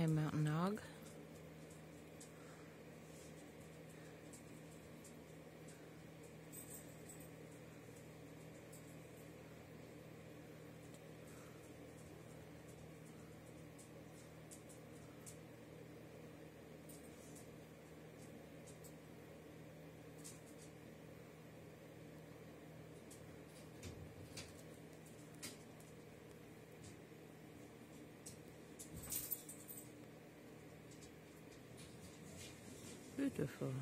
High Mountain Nog. Beautiful.